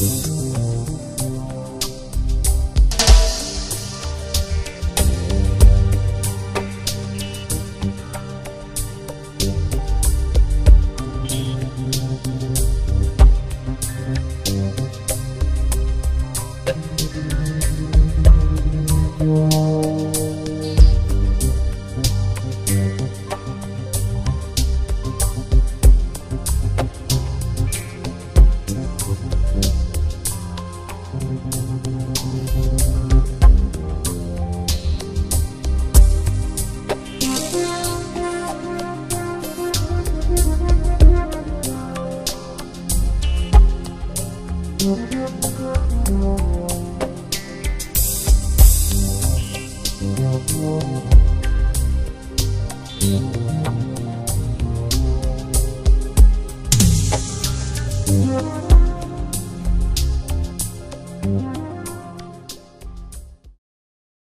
Música